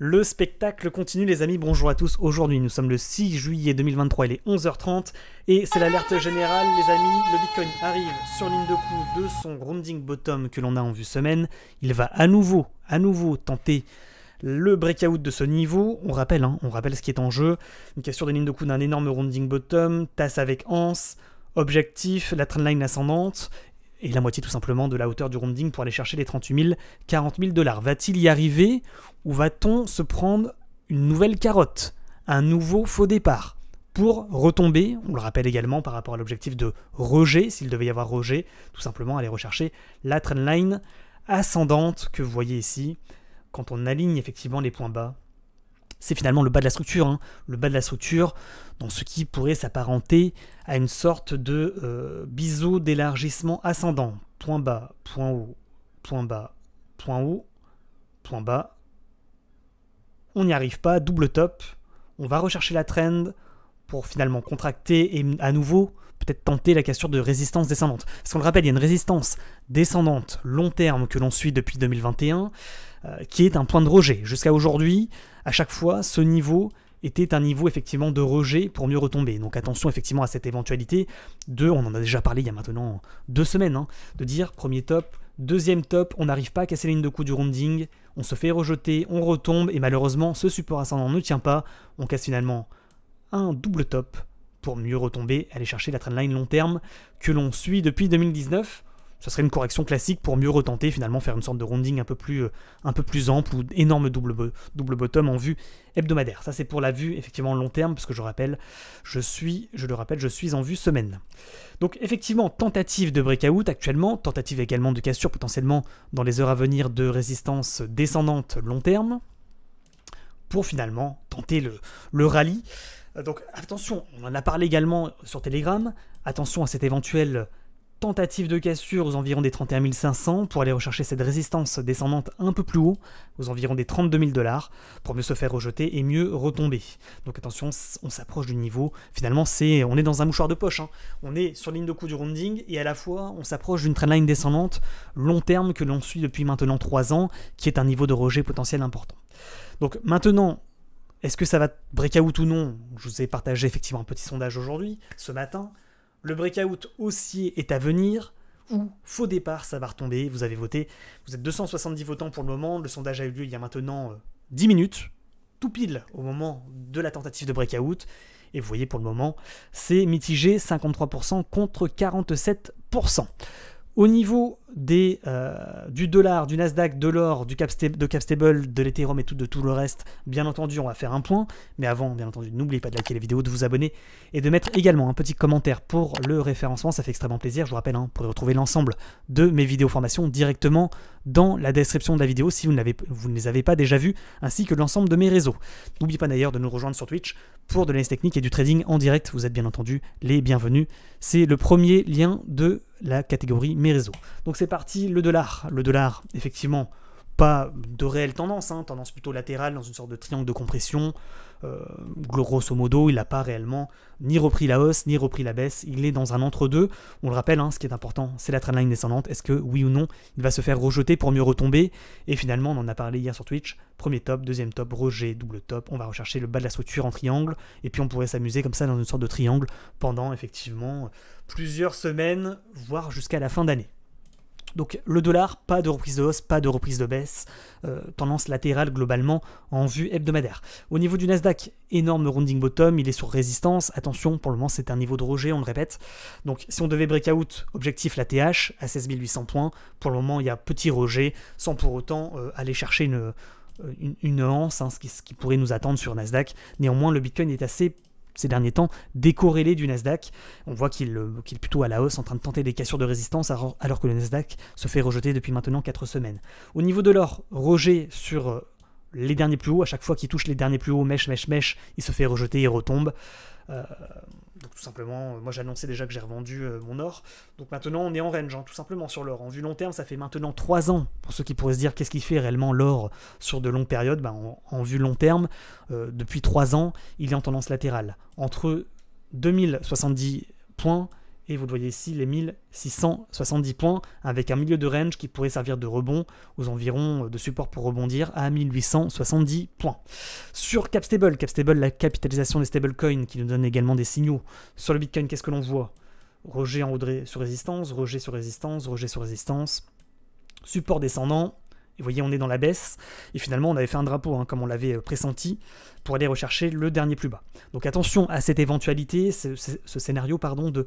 Le spectacle continue les amis, bonjour à tous. Aujourd'hui nous sommes le 6 juillet 2023, il est 11h30 et c'est l'alerte générale les amis. Le Bitcoin arrive sur ligne de coup de son rounding bottom que l'on a en vue semaine. Il va à nouveau, à nouveau tenter le breakout de ce niveau. On rappelle, hein, ce qui est en jeu. Une cassure de ligne de coup d'un énorme rounding bottom, tasse avec anse, objectif, la trendline ascendante et la moitié tout simplement de la hauteur du rounding pour aller chercher les 38 000, 40 000 dollars. Va-t-il y arriver ou va-t-on se prendre une nouvelle carotte, un nouveau faux départ pour retomber, on le rappelle également par rapport à l'objectif de rejet, s'il devait y avoir rejet, tout simplement aller rechercher la trendline ascendante que vous voyez ici. Quand on aligne effectivement les points bas, c'est finalement le bas de la structure. Hein. Le bas de la structure, dans ce qui pourrait s'apparenter à une sorte de euh, biseau d'élargissement ascendant. Point bas, point haut, point bas, point haut, point bas. On n'y arrive pas, double top. On va rechercher la trend pour finalement contracter et à nouveau peut-être tenter la cassure de résistance descendante. Parce qu'on le rappelle, il y a une résistance descendante long terme que l'on suit depuis 2021, euh, qui est un point de rejet. Jusqu'à aujourd'hui, à chaque fois, ce niveau était un niveau effectivement de rejet pour mieux retomber. Donc attention effectivement à cette éventualité de, on en a déjà parlé il y a maintenant deux semaines, hein, de dire premier top, deuxième top, on n'arrive pas à casser la ligne de coup du rounding, on se fait rejeter, on retombe et malheureusement ce support ascendant ne tient pas, on casse finalement un double top pour mieux retomber, aller chercher la trendline long terme que l'on suit depuis 2019 ce serait une correction classique pour mieux retenter, finalement faire une sorte de rounding un peu plus, euh, un peu plus ample ou énorme double, bottom en vue hebdomadaire. Ça c'est pour la vue effectivement long terme, parce que je rappelle, je suis, je le rappelle, je suis en vue semaine. Donc effectivement, tentative de breakout actuellement, tentative également de cassure potentiellement dans les heures à venir de résistance descendante long terme, pour finalement tenter le, le rallye. Euh, donc attention, on en a parlé également sur Telegram, attention à cette éventuelle tentative de cassure aux environs des 31 500 pour aller rechercher cette résistance descendante un peu plus haut, aux environs des 32 000 dollars, pour mieux se faire rejeter et mieux retomber. Donc attention, on s'approche du niveau. Finalement, c'est, on est dans un mouchoir de poche. Hein. On est sur ligne de coup du rounding et à la fois, on s'approche d'une trendline descendante long terme que l'on suit depuis maintenant 3 ans, qui est un niveau de rejet potentiel important. Donc maintenant, est-ce que ça va breakout ou non? Je vous ai partagé effectivement un petit sondage aujourd'hui, ce matin. Le breakout haussier est à venir ou faux départ, ça va retomber. Vous avez voté. Vous êtes 270 votants pour le moment. Le sondage a eu lieu il y a maintenant 10 euh, minutes, tout pile au moment de la tentative de breakout. Et vous voyez pour le moment, c'est mitigé 53% contre 47%. Au niveau euh, du dollar, du Nasdaq, de l'or, du Capstable, de Capstable, de l'Ethereum et tout, de tout le reste, bien entendu, on va faire un point. Mais avant, bien entendu, n'oubliez pas de liker la vidéo, de vous abonner et de mettre également un petit commentaire pour le référencement. Ça fait extrêmement plaisir. Je vous rappelle, hein, vous pourrez retrouver l'ensemble de mes vidéos formations directement dans la description de la vidéo si vous, vous ne les avez pas déjà vues, ainsi que l'ensemble de mes réseaux. N'oubliez pas d'ailleurs de nous rejoindre sur Twitch pour de l'analyse technique et du trading en direct. Vous êtes bien entendu les bienvenus. C'est le premier lien de la catégorie mes réseaux. Donc c'est parti, le dollar. Le dollar, effectivement, pas de réelle tendance, hein, tendance plutôt latérale dans une sorte de triangle de compression. Euh, grosso modo, il n'a pas réellement ni repris la hausse, ni repris la baisse. Il est dans un entre-deux. On le rappelle, hein, ce qui est important, c'est la trendline descendante. Est-ce que, oui ou non, il va se faire rejeter pour mieux retomber? Et finalement, on en a parlé hier sur Twitch. Premier top, deuxième top, rejet, double top. On va rechercher le bas de la structure en triangle. Et puis on pourrait s'amuser comme ça dans une sorte de triangle pendant effectivement plusieurs semaines, voire jusqu'à la fin d'année. Donc le dollar, pas de reprise de hausse, pas de reprise de baisse, euh, tendance latérale globalement en vue hebdomadaire. Au niveau du Nasdaq, énorme rounding bottom, il est sur résistance, attention pour le moment c'est un niveau de rejet, on le répète. Donc si on devait breakout, objectif la TH à 16 800 points, pour le moment il y a petit rejet, sans pour autant euh, aller chercher une, euh, une, hein, ce, qui, pourrait nous attendre sur Nasdaq. Néanmoins le Bitcoin est assez ces derniers temps décorrélé du Nasdaq. On voit qu'il est plutôt à la hausse en train de tenter des cassures de résistance alors, que le Nasdaq se fait rejeter depuis maintenant 4 semaines. Au niveau de l'or, rejet sur euh, les derniers plus hauts, à chaque fois qu'il touche les derniers plus hauts, mèche, mèche, mèche, il se fait rejeter, il retombe. Euh, donc tout simplement, euh, moi j'annonçais déjà que j'ai revendu euh, mon or. Donc maintenant on est en range, tout simplement sur l'or. En vue long terme, ça fait maintenant 3 ans. Pour ceux qui pourraient se dire qu'est-ce qui fait réellement l'or sur de longues périodes, ben, en, vue long terme, depuis 3 ans, il est en tendance latérale. Entre 2070 points et vous le voyez ici, les 1670 points, avec un milieu de range qui pourrait servir de rebond aux environs de support pour rebondir à 1870 points. Sur Capstable, Capstable, la capitalisation des stablecoins qui nous donne également des signaux. Sur le Bitcoin, qu'est-ce que l'on voit? Rejet en haut sur résistance, rejet sur résistance, rejet sur résistance, support descendant, et vous voyez, on est dans la baisse. Et finalement, on avait fait un drapeau, hein, comme on l'avait euh, pressenti, pour aller rechercher le dernier plus bas. Donc attention à cette éventualité, ce, ce scénario pardon, de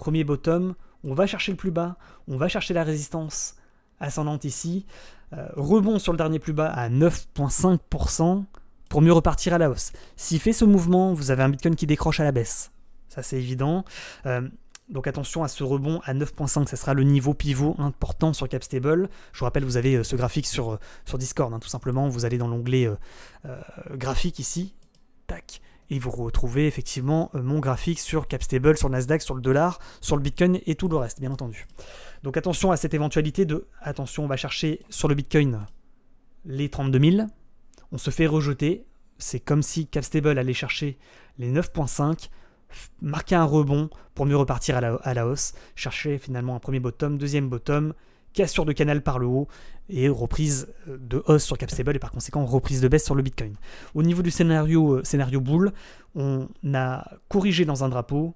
premier bottom, on va chercher le plus bas, on va chercher la résistance ascendante ici, euh, rebond sur le dernier plus bas à 9,5% pour mieux repartir à la hausse. S'il fait ce mouvement, vous avez un Bitcoin qui décroche à la baisse. Ça c'est évident. Euh, donc attention à ce rebond à 9.5, ça sera le niveau pivot important sur Capstable. Je vous rappelle, vous avez euh, ce graphique sur, sur Discord, hein, tout simplement. Vous allez dans l'onglet graphique ici, tac, et vous retrouvez effectivement euh, mon graphique sur Capstable, sur Nasdaq, sur le dollar, sur le Bitcoin et tout le reste, bien entendu. Donc attention à cette éventualité de, attention, on va chercher sur le Bitcoin les 32 000, on se fait rejeter, c'est comme si Capstable allait chercher les 9.5, marquer un rebond pour mieux repartir à la, à la hausse, chercher finalement un premier bottom, deuxième bottom, cassure de canal par le haut et reprise euh, de hausse sur Capstable et par conséquent reprise de baisse sur le Bitcoin. Au niveau du scénario, euh, scénario on a corrigé dans un drapeau,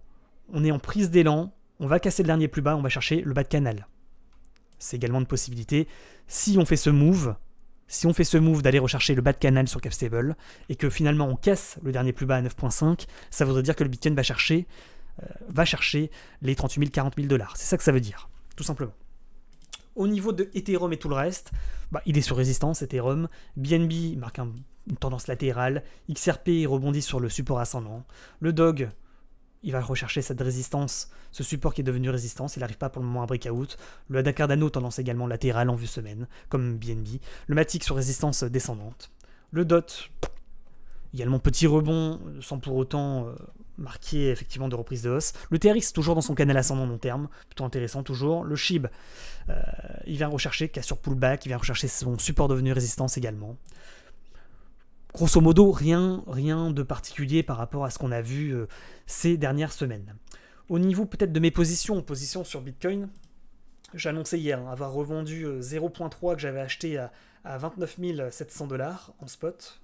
on est en prise d'élan, on va casser le dernier plus bas, on va chercher le bas de canal. C'est également une possibilité. Si on fait ce move, si on fait ce move d'aller rechercher le bas de canal sur Capstable et que finalement on casse le dernier plus bas à 9.5, ça voudrait dire que le Bitcoin va chercher, euh, va chercher les 38 000, 40 000 dollars. C'est ça que ça veut dire, tout simplement. Au niveau de Ethereum et tout le reste, bah, il est sur résistance, Ethereum. BNB marque une tendance latérale. XRP rebondit sur le support ascendant. Le DOG, il va rechercher cette résistance, ce support qui est devenu résistance. Il n'arrive pas pour le moment à breakout. Le Cardano, tendance également latérale en vue semaine, comme BNB. Le Matic sur résistance descendante. Le DOT, également petit rebond, sans pour autant euh, marqué effectivement de reprise de hausse. Le TRX toujours dans son canal ascendant long terme, plutôt intéressant toujours. Le SHIB, euh, il vient rechercher sur pullback, il vient rechercher son support devenu résistance également. Grosso modo, rien, rien de particulier par rapport à ce qu'on a vu euh, ces dernières semaines. Au niveau peut-être de mes positions, position sur Bitcoin, annoncé hier avoir revendu 0.3 euh, que j'avais acheté à, à 29 700 dollars en spot.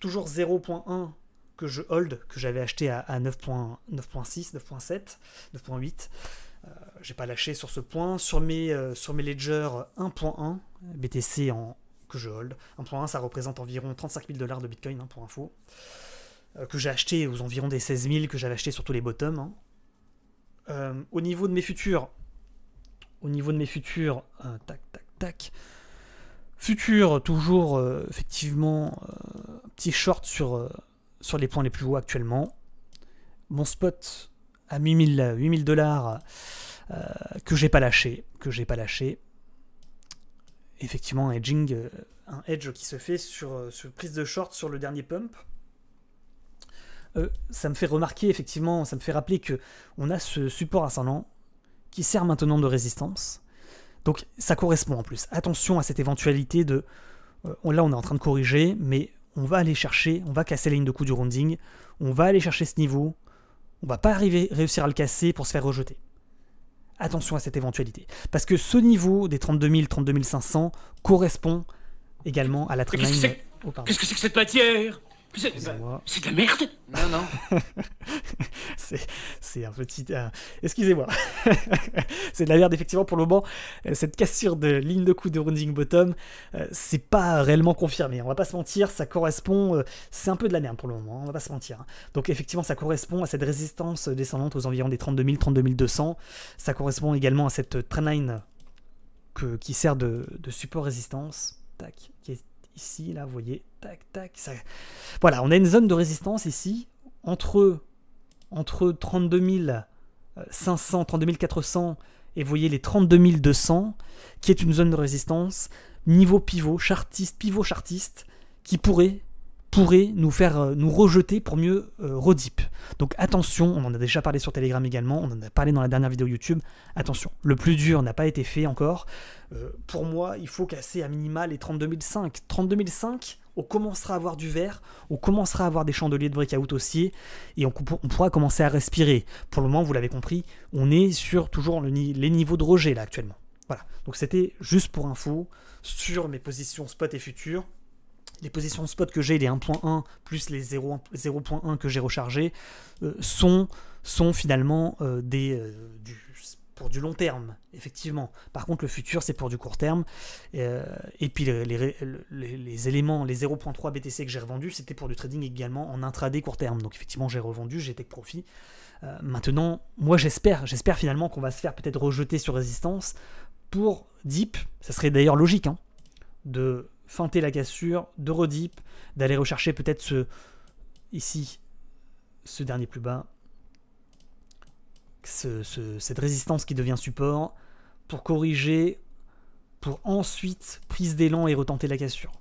Toujours 0.1 que je hold, que j'avais acheté à, 9.6, 9.7, 9.8. j'ai pas lâché sur ce point. Sur mes, euh, ledgers 1.1, BTC que je hold. 1.1, ça représente environ 35 000 dollars de Bitcoin, hein, pour info. Euh, que j'ai acheté aux environs des 16 000 que j'avais acheté sur tous les bottoms. Hein. Euh, au niveau de mes futurs, au niveau de mes futurs, tac, tac, tac. Futur, toujours effectivement, petit short sur sur les points les plus hauts actuellement. Mon spot à 8000 dollars euh, que j'ai pas lâché, que j'ai pas lâché. Effectivement, un edging, euh, un edge qui se fait sur, euh, sur, prise de short sur le dernier pump. ça me fait remarquer effectivement, ça me fait rappeler que on a ce support ascendant qui sert maintenant de résistance. Donc ça correspond en plus. Attention à cette éventualité de là on est en train de corriger, mais on va aller chercher, on va casser la ligne de coup du rounding, on va aller chercher ce niveau, on va pas arriver, réussir à le casser pour se faire rejeter. Attention à cette éventualité. Parce que ce niveau des 32 000, 32 500 correspond également à la trendline. Qu'est-ce que c'est que cette matière? C'est de la merde Non, non. c'est un petit... Euh, excusez-moi. c'est de la merde, effectivement, pour le moment. Euh, cette cassure de ligne de coup de rounding bottom, euh, c'est pas réellement confirmé. On va pas se mentir, ça correspond... c'est un peu de la merde pour le moment, hein, on va pas se mentir. Hein. Donc effectivement, ça correspond à cette résistance descendante aux environs des 32 000, 32 200. Ça correspond également à cette trendline que, qui sert de, de support résistance. Tac, qui est ici, là, vous voyez, tac, tac. Voilà, on a une zone de résistance ici, entre, entre 32 500, 32 400 et vous voyez les 32 200, qui est une zone de résistance, niveau pivot, chartiste, pivot chartiste, qui pourrait, pourrait nous faire euh, nous rejeter pour mieux euh. Donc attention, on en a déjà parlé sur Telegram également, on en a parlé dans la dernière vidéo YouTube. Attention, le plus dur n'a pas été fait encore. Euh, pour moi, il faut casser à minima les 32005. 32005, on commencera à avoir du vert, on commencera à avoir des chandeliers de breakout aussi, et on, on pourra commencer à respirer. Pour le moment, vous l'avez compris, on est sur toujours les niveaux de rejet là actuellement. Voilà, donc c'était juste pour info sur mes positions spot et futures. Les positions spot que j'ai, les 1.1 plus les 0.1 que j'ai rechargés, euh, sont, finalement euh, des, euh, pour du long terme, effectivement. Par contre, le futur, c'est pour du court terme. et puis, les, éléments, les 0.3 BTC que j'ai revendus, c'était pour du trading également en intraday court terme. Donc, effectivement, j'ai revendu, j'ai été profit. maintenant, moi, j'espère, j'espère finalement qu'on va se faire peut-être rejeter sur résistance pour Deep, ça serait d'ailleurs logique, hein, de feinter la cassure, de redip, d'aller rechercher peut-être ce ici, ce dernier plus bas, cette résistance qui devient support, pour corriger, pour ensuite prise d'élan et retenter la cassure.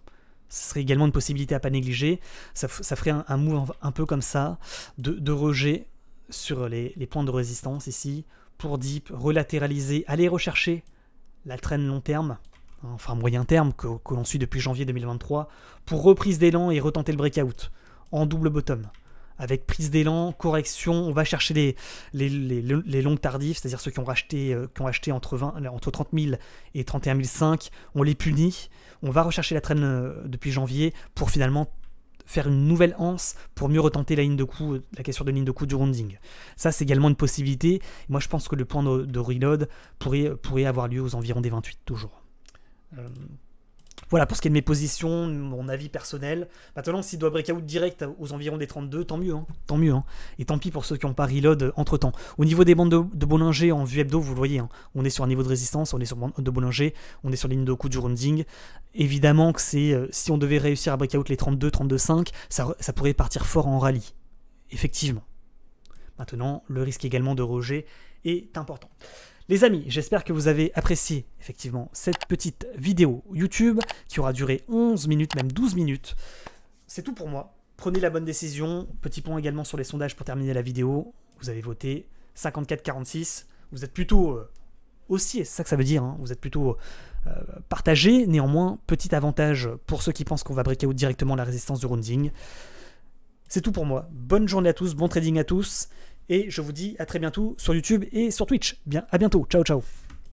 Ce serait également une possibilité à pas négliger. Ça, ferait un, move un, peu comme ça, de, rejet sur les, les, points de résistance ici, pour dip, relatéraliser, aller rechercher la traîne long terme, enfin moyen terme, que, l'on suit depuis janvier 2023, pour reprise d'élan et retenter le breakout en double bottom. Avec prise d'élan, correction, on va chercher les, les, longues tardifs, c'est-à-dire ceux qui ont, racheté, euh, qui ont acheté entre, 20, entre 30 000 et 31 500, on les punit, on va rechercher la traîne euh, depuis janvier pour finalement faire une nouvelle anse pour mieux retenter la ligne de coup, la question de ligne de coup du rounding. Ça, c'est également une possibilité. Moi, je pense que le point de, reload pourrait, pourrait avoir lieu aux environs des 28 toujours. Euh, voilà pour ce qui est de mes positions, mon avis personnel. Maintenant, s'il doit breakout direct aux environs des 32, tant mieux. Hein. tant mieux. Hein. Et tant pis pour ceux qui n'ont pas reload entre temps. Au niveau des bandes de, Bollinger en vue hebdo, vous le voyez, hein. on est sur un niveau de résistance, on est sur de Bollinger, on est sur ligne de coup du rounding. Évidemment que euh, si on devait réussir à breakout les 32, 32, 5, ça, ça pourrait partir fort en rallye. Effectivement. Maintenant, le risque également de rejet est important. Les amis, j'espère que vous avez apprécié effectivement cette petite vidéo YouTube qui aura duré 11 minutes, même 12 minutes. C'est tout pour moi. Prenez la bonne décision. Petit point également sur les sondages pour terminer la vidéo. Vous avez voté 54-46. Vous êtes plutôt euh, aussi, c'est ça que ça veut dire, hein. vous êtes plutôt euh, partagé. Néanmoins, petit avantage pour ceux qui pensent qu'on va breakout directement la résistance du rounding. C'est tout pour moi. Bonne journée à tous, bon trading à tous. Et je vous dis à très bientôt sur YouTube et sur Twitch. Bien, à bientôt. Ciao, ciao.